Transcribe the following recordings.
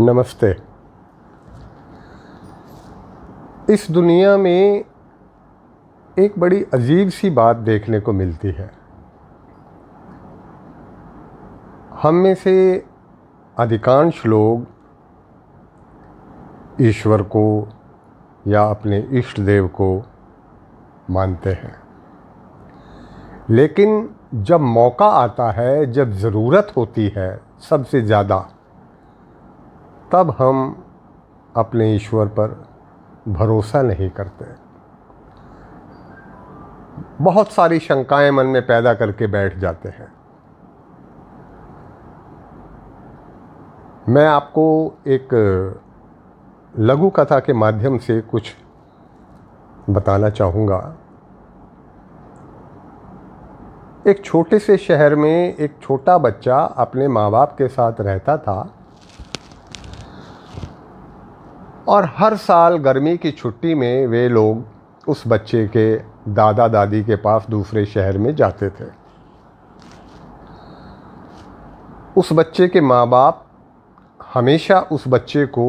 नमस्ते। इस दुनिया में एक बड़ी अजीब सी बात देखने को मिलती है। हम में से अधिकांश लोग ईश्वर को या अपने इष्ट देव को मानते हैं। लेकिन जब मौका आता है, जब ज़रूरत होती है सबसे ज़्यादा तब हम अपने ईश्वर पर भरोसा नहीं करते। बहुत सारी शंकाएँ मन में पैदा करके बैठ जाते हैं। मैं आपको एक लघु कथा के माध्यम से कुछ बताना चाहूँगा। एक छोटे से शहर में एक छोटा बच्चा अपने माँ बाप के साथ रहता था। और हर साल गर्मी की छुट्टी में वे लोग उस बच्चे के दादा दादी के पास दूसरे शहर में जाते थे। उस बच्चे के माँ बाप हमेशा उस बच्चे को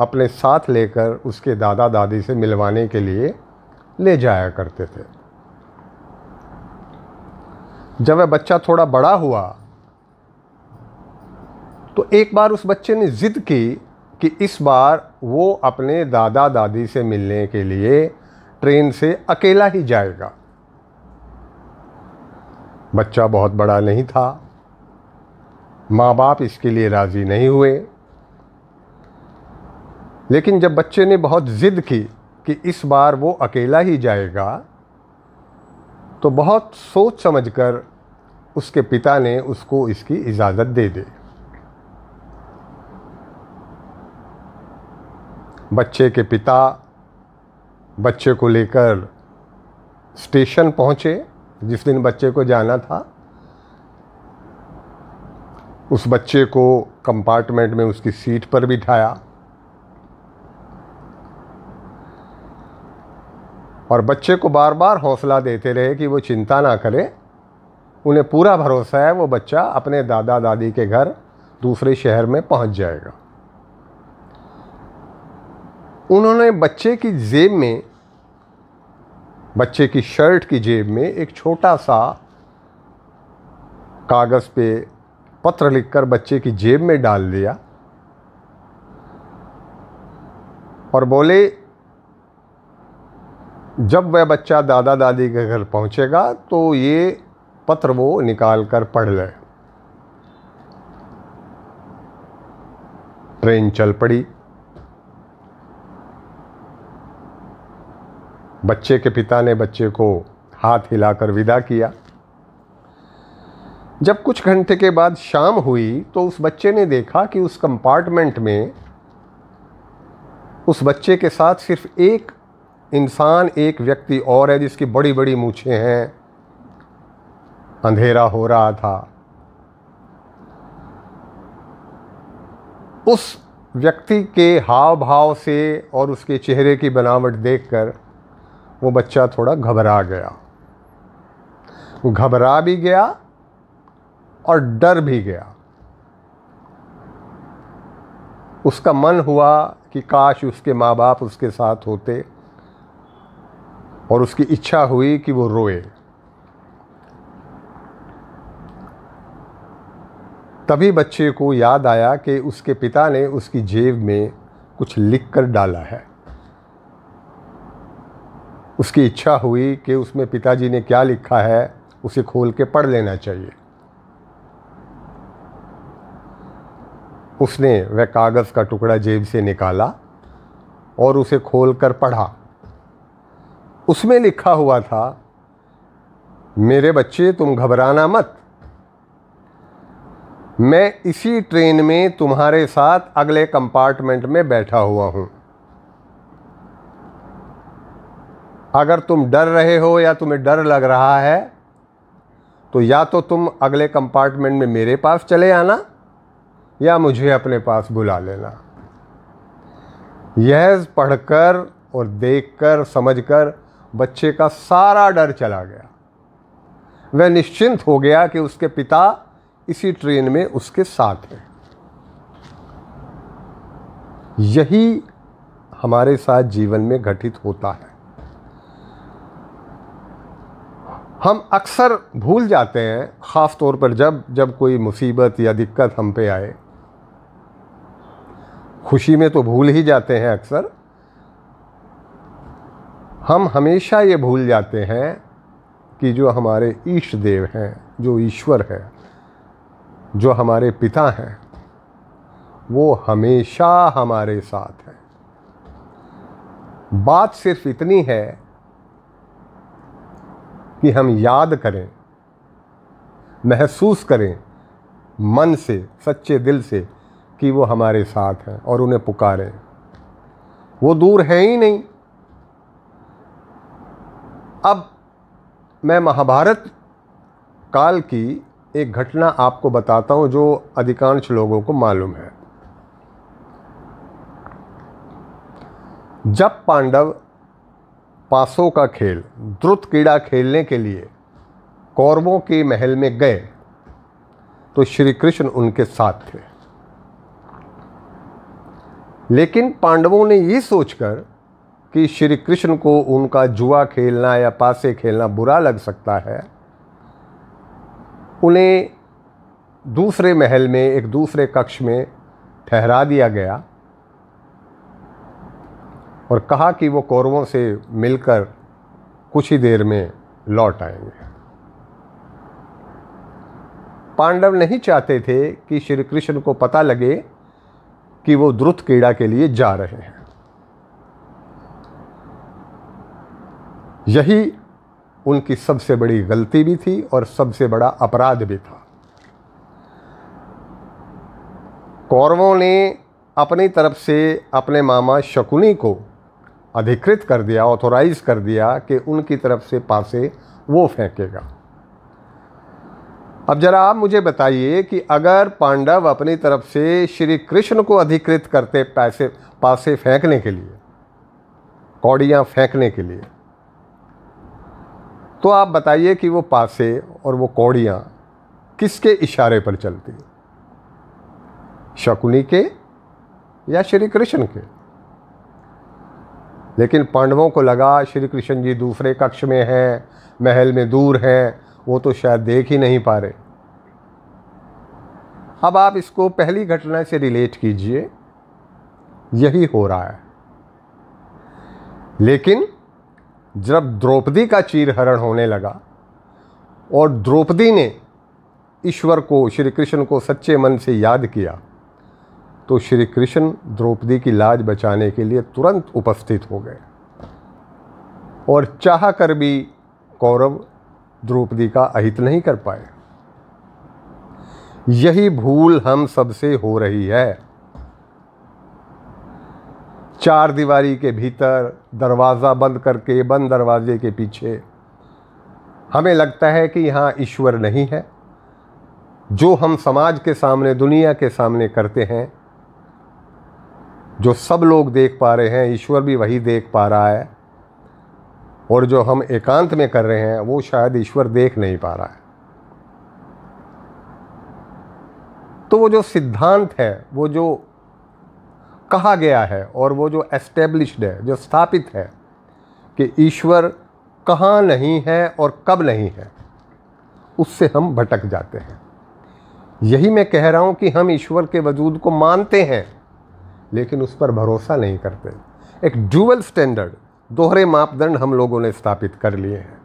अपने साथ लेकर उसके दादा दादी से मिलवाने के लिए ले जाया करते थे। जब वह बच्चा थोड़ा बड़ा हुआ तो एक बार उस बच्चे ने ज़िद की कि इस बार वो अपने दादा दादी से मिलने के लिए ट्रेन से अकेला ही जाएगा। बच्चा बहुत बड़ा नहीं था। माँ बाप इसके लिए राज़ी नहीं हुए। लेकिन जब बच्चे ने बहुत ज़िद की कि इस बार वो अकेला ही जाएगा तो बहुत सोच समझकर उसके पिता ने उसको इसकी इजाज़त दे दी। बच्चे के पिता, बच्चे को लेकर स्टेशन पहुँचे, जिस दिन बच्चे को जाना था, उस बच्चे को कंपार्टमेंट में उसकी सीट पर बिठाया। और बच्चे को बार बार हौसला देते रहे कि वो चिंता ना करे। उन्हें पूरा भरोसा है, वो बच्चा अपने दादा दादी के घर दूसरे शहर में पहुँच जाएगा। उन्होंने बच्चे की जेब में, बच्चे की शर्ट की जेब में एक छोटा सा कागज़ पे पत्र लिखकर बच्चे की जेब में डाल दिया और बोले, जब वह बच्चा दादा दादी के घर पहुंचेगा तो ये पत्र वो निकाल कर पढ़ ले. ट्रेन चल पड़ी। बच्चे के पिता ने बच्चे को हाथ हिलाकर विदा किया। जब कुछ घंटे के बाद शाम हुई तो उस बच्चे ने देखा कि उस कंपार्टमेंट में उस बच्चे के साथ सिर्फ़ एक इंसान, एक व्यक्ति और है जिसकी बड़ी बड़ी मूछें हैं। अंधेरा हो रहा था। उस व्यक्ति के हाव भाव से और उसके चेहरे की बनावट देखकर वो बच्चा थोड़ा घबरा गया। वो घबरा भी गया और डर भी गया। उसका मन हुआ कि काश उसके माँ बाप उसके साथ होते और उसकी इच्छा हुई कि वो रोए। तभी बच्चे को याद आया कि उसके पिता ने उसकी जेब में कुछ लिख कर डाला है। उसकी इच्छा हुई कि उसमें पिताजी ने क्या लिखा है, उसे खोल के पढ़ लेना चाहिए। उसने वह कागज़ का टुकड़ा जेब से निकाला और उसे खोल कर पढ़ा। उसमें लिखा हुआ था, मेरे बच्चे, तुम घबराना मत। मैं इसी ट्रेन में तुम्हारे साथ अगले कंपार्टमेंट में बैठा हुआ हूँ। अगर तुम डर रहे हो या तुम्हें डर लग रहा है तो या तो तुम अगले कंपार्टमेंट में मेरे पास चले आना, या मुझे अपने पास बुला लेना। यह पढ़कर और देखकर, समझकर बच्चे का सारा डर चला गया। वह निश्चिंत हो गया कि उसके पिता इसी ट्रेन में उसके साथ हैं। यही हमारे साथ जीवन में घटित होता है। हम अक्सर भूल जाते हैं, ख़ास तौर पर जब जब कोई मुसीबत या दिक्कत हम पे आए। खुशी में तो भूल ही जाते हैं अक्सर। हम हमेशा ये भूल जाते हैं कि जो हमारे ईष्ट देव हैं, जो ईश्वर है, जो हमारे पिता हैं, वो हमेशा हमारे साथ हैं। बात सिर्फ़ इतनी है कि हम याद करें, महसूस करें मन से, सच्चे दिल से कि वो हमारे साथ हैं और उन्हें पुकारें। वो दूर है ही नहीं। अब मैं महाभारत काल की एक घटना आपको बताता हूँ जो अधिकांश लोगों को मालूम है। जब पांडव पासों का खेल, द्रुत कीड़ा खेलने के लिए कौरवों के महल में गए तो श्री कृष्ण उनके साथ थे। लेकिन पांडवों ने ये सोचकर कि श्री कृष्ण को उनका जुआ खेलना या पासे खेलना बुरा लग सकता है, उन्हें दूसरे महल में, एक दूसरे कक्ष में ठहरा दिया गया। और कहा कि वो कौरवों से मिलकर कुछ ही देर में लौट आएँगे। पांडव नहीं चाहते थे कि श्री कृष्ण को पता लगे कि वो द्रुत कीड़ा के लिए जा रहे हैं। यही उनकी सबसे बड़ी गलती भी थी और सबसे बड़ा अपराध भी था। कौरवों ने अपनी तरफ़ से अपने मामा शकुनी को अधिकृत कर दिया ऑथोराइज कर दिया कि उनकी तरफ़ से पासे वो फेंकेगा। अब जरा आप मुझे बताइए कि अगर पांडव अपनी तरफ़ से श्री कृष्ण को अधिकृत करते पैसे, पासे फेंकने के लिए, कौड़ियाँ फेंकने के लिए तो आप बताइए कि वो पासे और वो कौड़ियाँ किसके इशारे पर चलती? शकुनी के या श्री कृष्ण के? लेकिन पांडवों को लगा श्री कृष्ण जी दूसरे कक्ष में हैं, महल में दूर हैं, वो तो शायद देख ही नहीं पा रहे। अब आप इसको पहली घटना से रिलेट कीजिए। यही हो रहा है। लेकिन जब द्रौपदी का चीरहरण होने लगा और द्रौपदी ने ईश्वर को, श्री कृष्ण को सच्चे मन से याद किया तो श्री कृष्ण द्रौपदी की लाज बचाने के लिए तुरंत उपस्थित हो गए। और चाह कर भी कौरव द्रौपदी का अहित नहीं कर पाए। यही भूल हम सबसे हो रही है। चार दीवारी के भीतर दरवाज़ा बंद करके, बंद दरवाजे के पीछे हमें लगता है कि यहाँ ईश्वर नहीं है। जो हम समाज के सामने, दुनिया के सामने करते हैं जो सब लोग देख पा रहे हैं, ईश्वर भी वही देख पा रहा है और जो हम एकांत में कर रहे हैं, वो शायद ईश्वर देख नहीं पा रहा है। तो वो जो सिद्धांत है, वो जो कहा गया है और वो जो एस्टेब्लिश्ड है, जो स्थापित है कि ईश्वर कहाँ नहीं है और कब नहीं है, उससे हम भटक जाते हैं। यही मैं कह रहा हूँ कि हम ईश्वर के वजूद को मानते हैं। लेकिन उस पर भरोसा नहीं करते। एक ड्यूअल स्टैंडर्ड, दोहरे मापदंड हम लोगों ने स्थापित कर लिए हैं।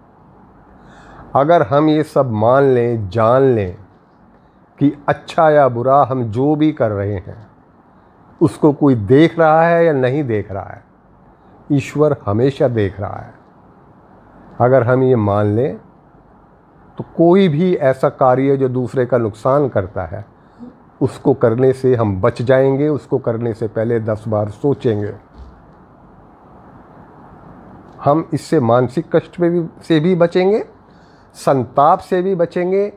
अगर हम ये सब मान लें, जान लें कि अच्छा या बुरा हम जो भी कर रहे हैं, उसको कोई देख रहा है या नहीं देख रहा है, ईश्वर हमेशा देख रहा है। अगर हम ये मान लें तो कोई भी ऐसा कार्य जो दूसरे का नुकसान करता है उसको करने से हम बच जाएँगे, उसको करने से पहले दस बार सोचेंगे। हम इससे मानसिक कष्ट में भी, से भी बचेंगे, संताप से भी बचेंगे,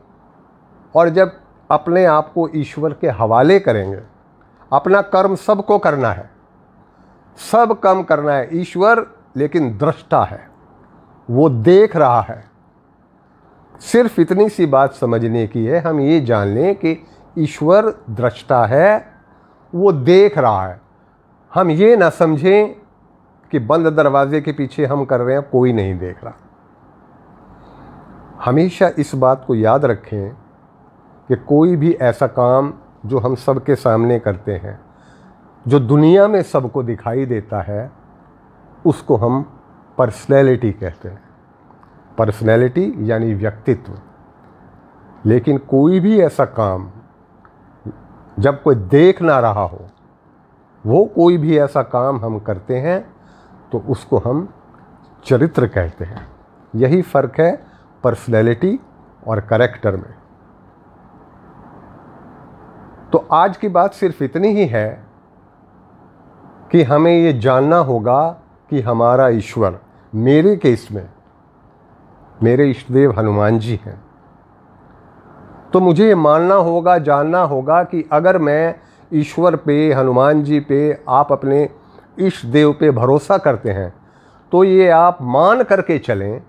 और जब अपने आप को ईश्वर के हवाले करेंगे, अपना कर्म सबको करना है। सब कम करना है, ईश्वर, लेकिन दृष्टा है। वो देख रहा है। सिर्फ़ इतनी सी बात समझने की है, हम ये जान लें कि ईश्वर दृष्टा है, वो देख रहा है। हम ये ना समझें कि बंद दरवाजे के पीछे हम कर रहे हैं, कोई नहीं देख रहा। हमेशा इस बात को याद रखें कि कोई भी ऐसा काम जो हम सब के सामने करते हैं, जो दुनिया में सबको दिखाई देता है, उसको हम पर्सनैलिटी कहते हैं। पर्सनैलिटी यानी व्यक्तित्व। लेकिन कोई भी ऐसा काम जब कोई देख ना रहा हो, वो कोई भी ऐसा काम हम करते हैं तो उसको हम चरित्र कहते हैं। यही फ़र्क है पर्सनैलिटी और करेक्टर में। तो आज की बात सिर्फ़ इतनी ही है कि हमें ये जानना होगा कि हमारा ईश्वर, मेरे केस में मेरे इष्टदेव हनुमान जी हैं। तो मुझे ये मानना होगा, जानना होगा कि अगर मैं ईश्वर पे, हनुमान जी पे, आप अपने इष्ट देव पे भरोसा करते हैं तो ये आप मान करके चलें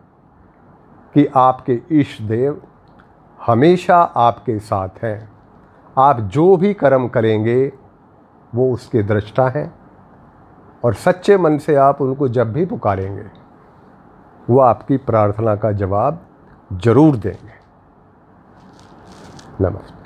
कि आपके इष्ट देव हमेशा आपके साथ हैं। आप जो भी कर्म करेंगे, वो उसके दृष्टा हैं और सच्चे मन से आप उनको जब भी पुकारेंगे, वो आपकी प्रार्थना का जवाब ज़रूर देंगे। नमस्ते